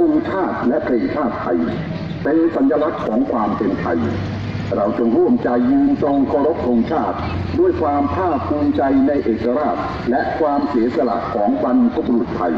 ธงชาติและเพลงชาติไทย เป็นสัญลักษณ์ของความเป็นไทย เราจงร่วมใจยืนตรงเคารพธงชาติ ด้วยความภาคภูมิใจในเอกราช และความเสียสละของบรรพบุรุษไทย